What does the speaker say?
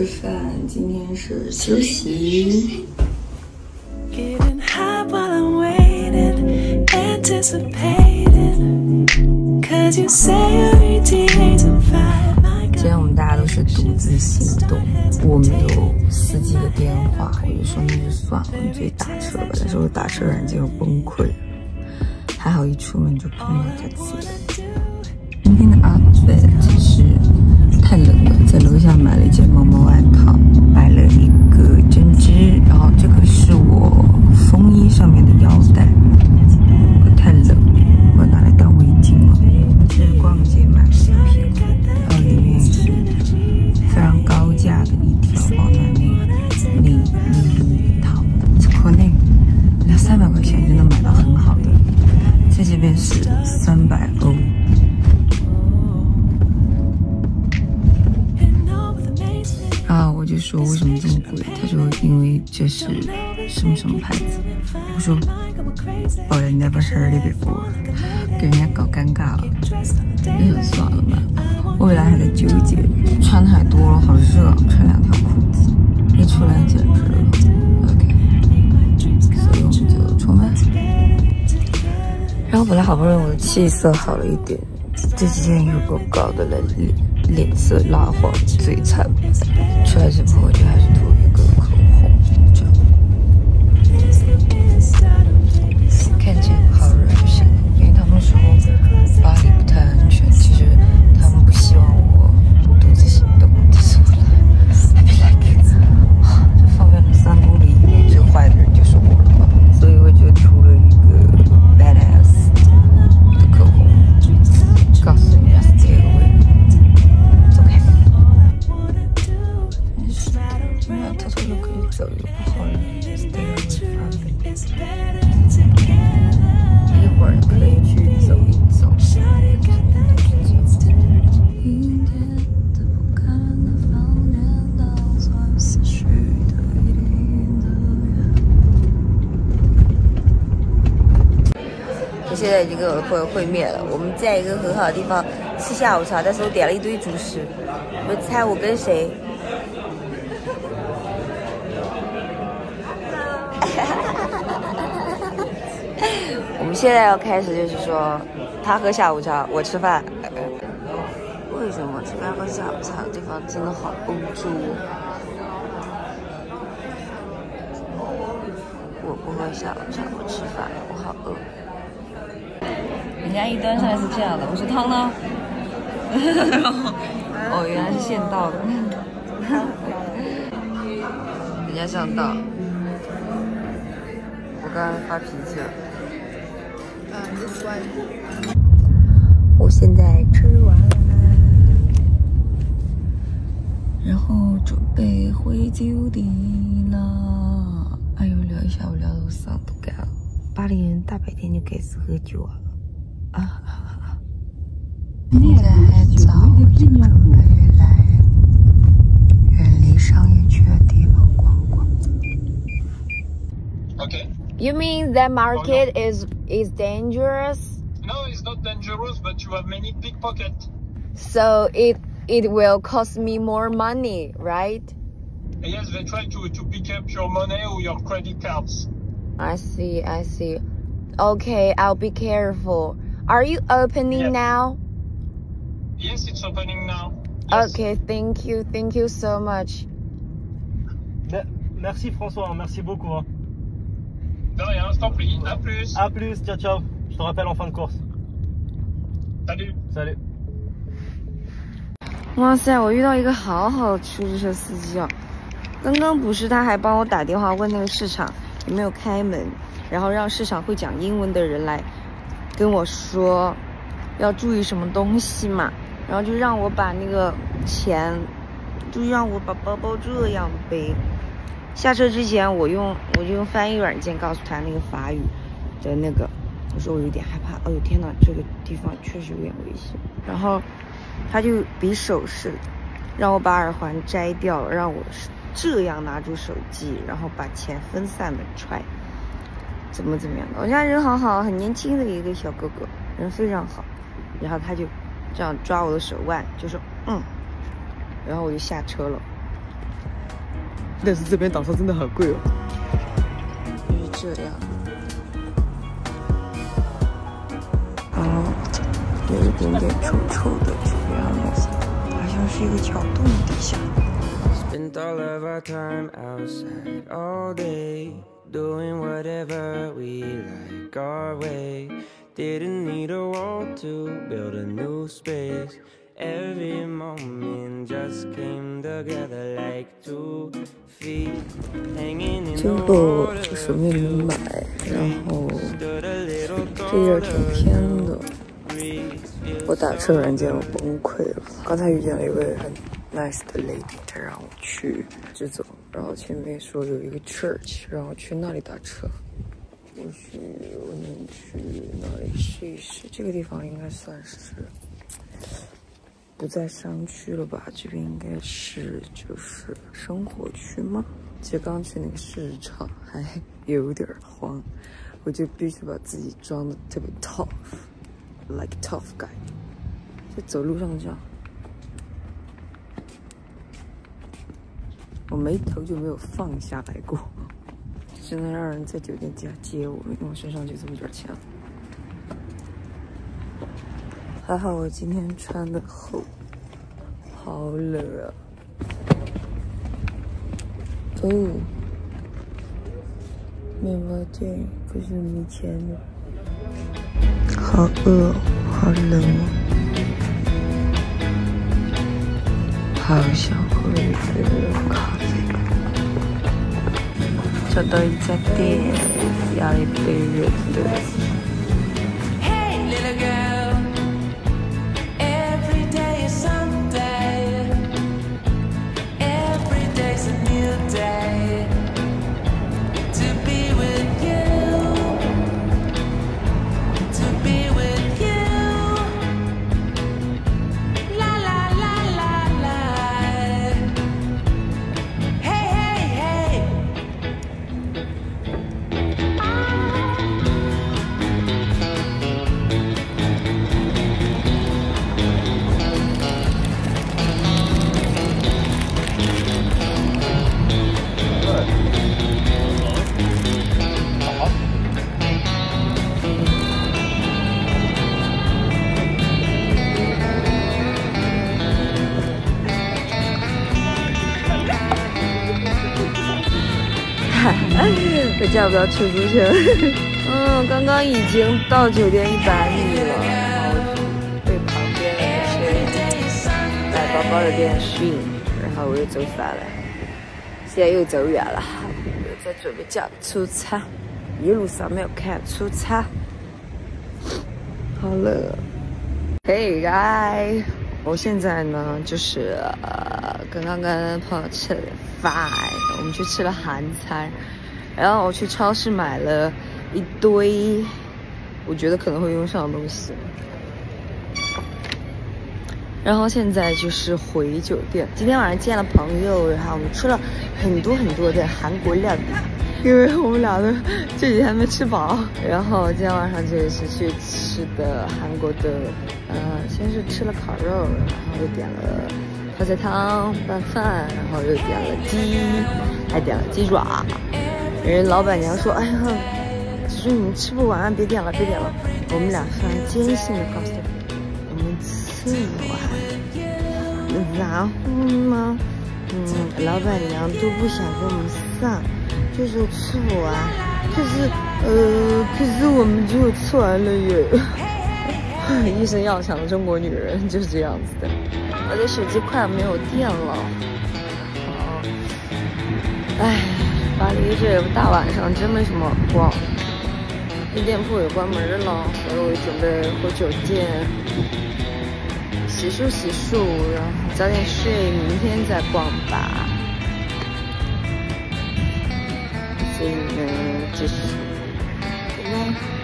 吃饭，今天是休息。今天我们大家都是独自行动，我没有司机的电话，我就说那就算了，我们自己打车吧。但是我打车软件又崩溃了，还好一出门就碰到他自己。今天的 outfit，下买了一件毛毛外就说为什么这么贵？他说因为这是什么什么牌子。我说 Like I'm crazy. Oh, I never heard it before，给人家搞尴尬了。那就算了吧。我本来还在纠结，穿太多了，好热，穿两条裤子，一出来简直了。OK，所以我们就出门。然后本来好不容易我的气色好了一点，这几天又给我搞得了脸脸色蜡黄，嘴惨。出来之后我就还是现在已经跟我的朋友会面了，我们在一个很好的地方吃下午茶，但是我点了一堆主食，你们猜我跟谁？我们现在要开始，就是说，他喝下午茶，我吃饭。为什么吃饭喝下午茶的地方真的好欧洲？我不喝下午茶，我吃饭，我好饿。人家一端上来是这样的，我说汤呢？哦，原来是现倒的。人家上当，我刚刚发脾气了。我现在吃完了，然后准备回酒店了。哎呦，聊一下我聊的我嗓都干了。巴黎人大白天就开始喝酒啊！啊！现在还早，就准备来远离商业区的地方逛逛。 Okay. You mean that market is is dangerous? No, it's not dangerous, but you have many pickpockets. So it it will cost me more money, right? Yes, they try to, to pick up your money or your credit cards. I see, I see. Okay, I'll be careful. Are you opening Yes. now? Yes, it's opening now. Yes. Okay, thank you, thank you so much. Me- Merci François, merci beaucoup. hein. De rien, je t'en prie. À plus. A plus, ciao ciao. Je te rappelle en fin de course. Salut. Salut. 哇塞，我遇到一个好好的出租车司机哦！刚刚不是他还帮我打电话问那个市场有没有开门，然后让市场会讲英文的人来跟我说要注意什么东西嘛，然后就让我把那个钱，就让我把包包这样背。下车之前，我用我就用翻译软件告诉他那个法语的那个，我说我有点害怕，哦呦天呐，这个地方确实有点危险。然后他就比手势，让我把耳环摘掉，让我这样拿住手机，然后把钱分散的揣，怎么怎么样的。我家人好好，很年轻的一个小哥哥，人非常好。然后他就这样抓我的手腕，就说嗯，然后我就下车了。但是这边打车真的好贵哦。就是这样。然后，有一点点臭臭的这个样子，好像是一个桥洞底下。Spent all of our time outside all day, doing whatever we like our way. Didn't need a wall to build a new space. Every moment just came together like two feet hanging in the water. 就是没买，然后 Stood a little 这地儿挺偏的。breeze, feels 我打车软件我崩溃了。刚才遇见了一位很 nice 的 lady，她让我去直走，然后前面说有一个 church，让我去那里打车。或许我能去那里试一试。这个地方应该算是不在商区了吧？这边应该是就是生活区吗？其实刚去那个市场还有点慌，我就必须把自己装的特别 tough，like tough guy。就走路上这样，我眉头就没有放下来过，真的让人在酒店家接我，因为我身上就这么点钱。还好我今天穿的厚，好冷啊！哦，面包店可是没钱的，好饿，好冷哦。好想喝一杯热咖啡。找到一家店，要一杯热的。Hey, 我叫不到出租车。嗯，刚刚已经到酒店一百米了，然后被旁边的那些带包包的店训，然后我又走反了，现在又走远了，又在准备叫出差，一路上没有看出差，好冷啊。Hey guy，我现在呢就是呃刚刚跟朋友吃了饭，我们去吃了韩餐，然后我去超市买了一堆我觉得可能会用上的东西，然后现在就是回酒店。今天晚上见了朋友，然后我们吃了很多很多的韩国料理，因为我们俩的这几天没吃饱。然后今天晚上就是去吃的韩国的，呃，先是吃了烤肉，然后又点了泡菜汤、拌饭，然后又点了鸡，还点了鸡爪。人老板娘说：“哎呀，只是你们吃不完，别点了，别点了。”我们俩非常坚信的告诉他，我们吃不完。然后呢，嗯，老板娘都不想给我们上，就说吃不完。可是，呃，可是我们就吃完了耶。一身要强的中国女人就是这样子的。我的手机快要没有电了。好，唉，巴黎这大晚上真没什么逛。这店铺也关门了，所以我准备回酒店洗漱洗漱，然后早点睡，明天再逛吧。所以呢，就是，我们。